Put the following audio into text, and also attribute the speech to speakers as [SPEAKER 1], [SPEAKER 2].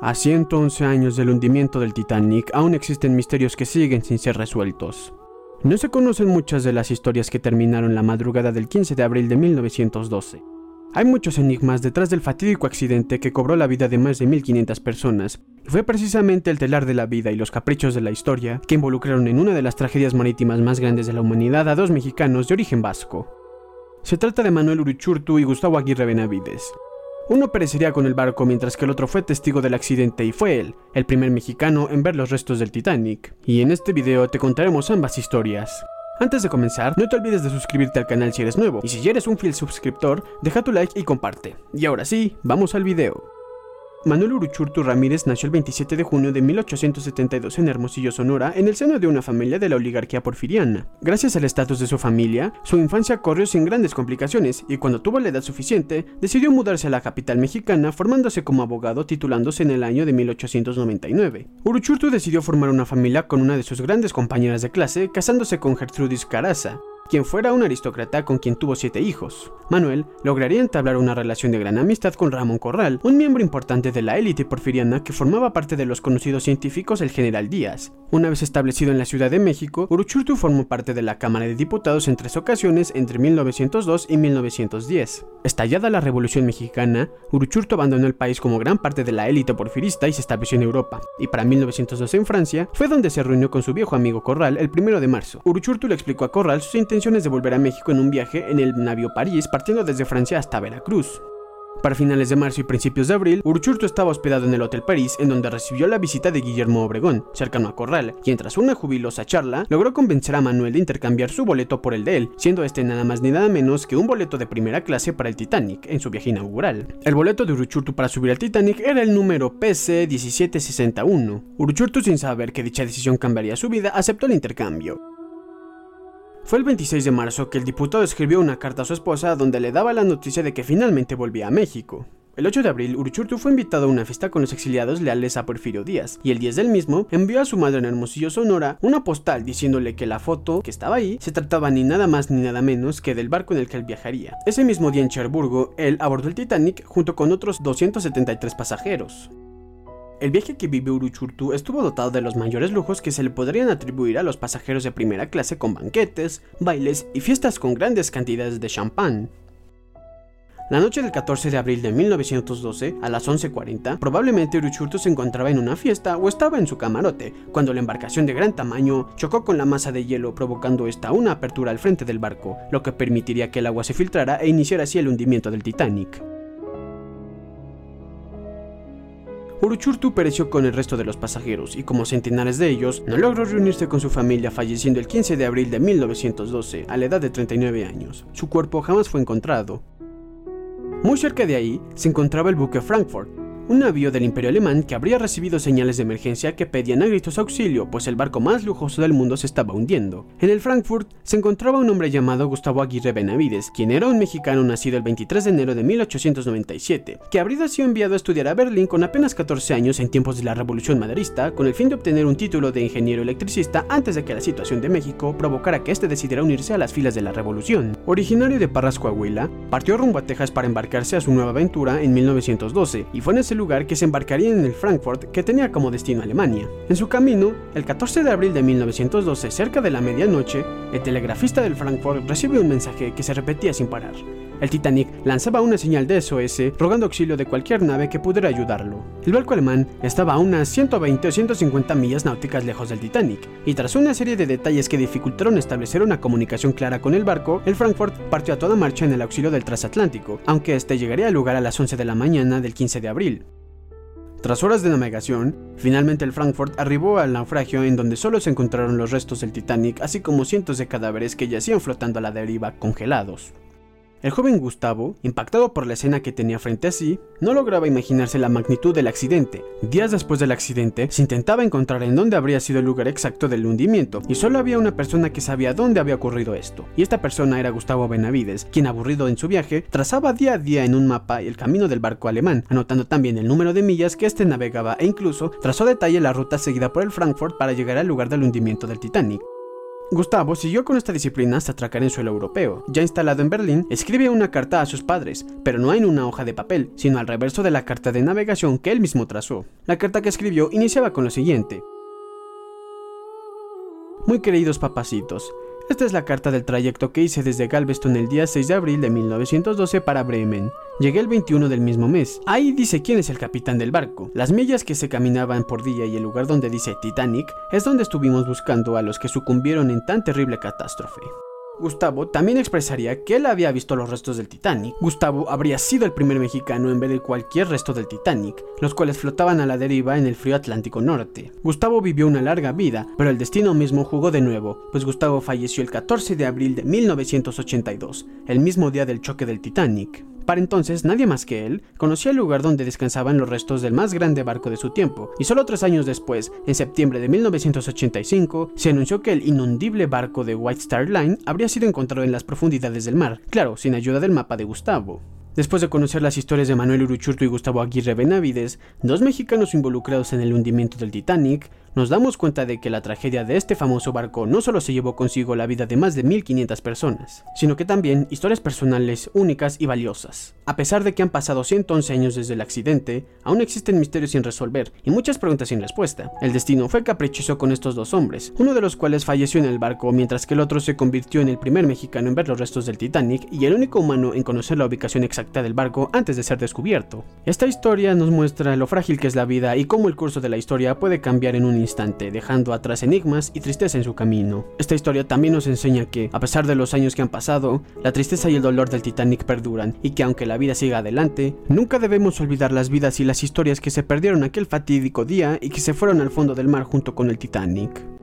[SPEAKER 1] A 111 años del hundimiento del Titanic, aún existen misterios que siguen sin ser resueltos. No se conocen muchas de las historias que terminaron la madrugada del 15 de abril de 1912. Hay muchos enigmas detrás del fatídico accidente que cobró la vida de más de 1500 personas, y fue precisamente el telar de la vida y los caprichos de la historia que involucraron en una de las tragedias marítimas más grandes de la humanidad a dos mexicanos de origen vasco. Se trata de Manuel Uruchurtu y Gustavo Aguirre Benavides, uno perecería con el barco mientras que el otro fue testigo del accidente y fue él, el primer mexicano en ver los restos del Titanic. Y en este video te contaremos ambas historias. Antes de comenzar, no te olvides de suscribirte al canal si eres nuevo, y si ya eres un fiel suscriptor, deja tu like y comparte. Y ahora sí, vamos al video. Manuel Uruchurtu Ramírez nació el 27 de junio de 1872 en Hermosillo, Sonora, en el seno de una familia de la oligarquía porfiriana. Gracias al estatus de su familia, su infancia corrió sin grandes complicaciones y cuando tuvo la edad suficiente, decidió mudarse a la capital mexicana formándose como abogado titulándose en el año de 1899. Uruchurtu decidió formar una familia con una de sus grandes compañeras de clase, casándose con Gertrudis Caraza, quien fuera un aristócrata con quien tuvo siete hijos. Manuel lograría entablar una relación de gran amistad con Ramón Corral, un miembro importante de la élite porfiriana que formaba parte de los conocidos científicos del general Díaz. Una vez establecido en la Ciudad de México, Uruchurtu formó parte de la Cámara de Diputados en tres ocasiones entre 1902 y 1910. Estallada la Revolución Mexicana, Uruchurtu abandonó el país como gran parte de la élite porfirista y se estableció en Europa, y para 1912 en Francia fue donde se reunió con su viejo amigo Corral el 1 de marzo. Uruchurtu le explicó a Corral sus intenciones de volver a México en un viaje en el navío París partiendo desde Francia hasta Veracruz. Para finales de marzo y principios de abril, Uruchurtu estaba hospedado en el Hotel París, en donde recibió la visita de Guillermo Obregón, cercano a Corral, quien tras una jubilosa charla logró convencer a Manuel de intercambiar su boleto por el de él, siendo este nada más ni nada menos que un boleto de primera clase para el Titanic en su viaje inaugural. El boleto de Uruchurtu para subir al Titanic era el número PC 1761. Uruchurtu, sin saber que dicha decisión cambiaría su vida, aceptó el intercambio. Fue el 26 de marzo que el diputado escribió una carta a su esposa donde le daba la noticia de que finalmente volvía a México. El 8 de abril, Uruchurtu fue invitado a una fiesta con los exiliados leales a Porfirio Díaz, y el 10 del mismo envió a su madre en Hermosillo, Sonora, una postal diciéndole que la foto que estaba ahí se trataba ni nada más ni nada menos que del barco en el que él viajaría. Ese mismo día en Cherburgo, él abordó el Titanic junto con otros 273 pasajeros. El viaje que vivió Uruchurtu estuvo dotado de los mayores lujos que se le podrían atribuir a los pasajeros de primera clase con banquetes, bailes y fiestas con grandes cantidades de champán. La noche del 14 de abril de 1912, a las 11.40, probablemente Uruchurtu se encontraba en una fiesta o estaba en su camarote, cuando la embarcación de gran tamaño chocó con la masa de hielo provocando esta una apertura al frente del barco, lo que permitiría que el agua se filtrara e iniciara así el hundimiento del Titanic. Uruchurtu pereció con el resto de los pasajeros y como centenares de ellos, no logró reunirse con su familia falleciendo el 15 de abril de 1912 a la edad de 39 años. Su cuerpo jamás fue encontrado. Muy cerca de ahí se encontraba el buque Frankfurt, un navío del Imperio Alemán que habría recibido señales de emergencia que pedían a gritos auxilio, pues el barco más lujoso del mundo se estaba hundiendo. En el Frankfurt se encontraba un hombre llamado Gustavo Aguirre Benavides, quien era un mexicano nacido el 23 de enero de 1897, que habría sido enviado a estudiar a Berlín con apenas 14 años en tiempos de la Revolución Maderista, con el fin de obtener un título de ingeniero electricista antes de que la situación de México provocara que éste decidiera unirse a las filas de la Revolución. Originario de Parras, Coahuila, partió rumbo a Texas para embarcarse a su nueva aventura en 1912, y fue en ese lugar que se embarcaría en el Frankfurt que tenía como destino Alemania. En su camino, el 14 de abril de 1912, cerca de la medianoche, el telegrafista del Frankfurt recibe un mensaje que se repetía sin parar. El Titanic lanzaba una señal de SOS rogando auxilio de cualquier nave que pudiera ayudarlo. El barco alemán estaba a unas 120 o 150 millas náuticas lejos del Titanic, y tras una serie de detalles que dificultaron establecer una comunicación clara con el barco, el Frankfurt partió a toda marcha en el auxilio del transatlántico, aunque este llegaría al lugar a las 11 de la mañana del 15 de abril. Tras horas de navegación, finalmente el Frankfurt arribó al naufragio en donde solo se encontraron los restos del Titanic, así como cientos de cadáveres que yacían flotando a la deriva congelados. El joven Gustavo, impactado por la escena que tenía frente a sí, no lograba imaginarse la magnitud del accidente. Días después del accidente, se intentaba encontrar en dónde habría sido el lugar exacto del hundimiento, y solo había una persona que sabía dónde había ocurrido esto. Y esta persona era Gustavo Benavides, quien aburrido en su viaje, trazaba día a día en un mapa el camino del barco alemán, anotando también el número de millas que éste navegaba e incluso trazó detalle la ruta seguida por el Frankfurt para llegar al lugar del hundimiento del Titanic. Gustavo siguió con esta disciplina hasta atracar en suelo europeo. Ya instalado en Berlín, escribe una carta a sus padres, pero no en una hoja de papel, sino al reverso de la carta de navegación que él mismo trazó. La carta que escribió iniciaba con lo siguiente. Muy queridos papacitos, esta es la carta del trayecto que hice desde Galveston el día 6 de abril de 1912 para Bremen. Llegué el 21 del mismo mes. Ahí dice quién es el capitán del barco. Las millas que se caminaban por día y el lugar donde dice Titanic es donde estuvimos buscando a los que sucumbieron en tan terrible catástrofe. Gustavo también expresaría que él había visto los restos del Titanic. Gustavo habría sido el primer mexicano en ver el cualquier resto del Titanic, los cuales flotaban a la deriva en el frío Atlántico Norte. Gustavo vivió una larga vida, pero el destino mismo jugó de nuevo, pues Gustavo falleció el 14 de abril de 1982, el mismo día del choque del Titanic. Para entonces, nadie más que él conocía el lugar donde descansaban los restos del más grande barco de su tiempo, y solo tres años después, en septiembre de 1985, se anunció que el inundible barco de White Star Line habría sido encontrado en las profundidades del mar, claro, sin ayuda del mapa de Gustavo. Después de conocer las historias de Manuel Uruchurtu y Gustavo Aguirre Benavides, dos mexicanos involucrados en el hundimiento del Titanic, nos damos cuenta de que la tragedia de este famoso barco no solo se llevó consigo la vida de más de 1500 personas, sino que también historias personales únicas y valiosas. A pesar de que han pasado 111 años desde el accidente, aún existen misterios sin resolver y muchas preguntas sin respuesta. El destino fue caprichoso con estos dos hombres, uno de los cuales falleció en el barco mientras que el otro se convirtió en el primer mexicano en ver los restos del Titanic y el único humano en conocer la ubicación exacta del barco antes de ser descubierto. Esta historia nos muestra lo frágil que es la vida y cómo el curso de la historia puede cambiar en un instante, dejando atrás enigmas y tristeza en su camino. Esta historia también nos enseña que, a pesar de los años que han pasado, la tristeza y el dolor del Titanic perduran, y que aunque la vida siga adelante, nunca debemos olvidar las vidas y las historias que se perdieron aquel fatídico día y que se fueron al fondo del mar junto con el Titanic.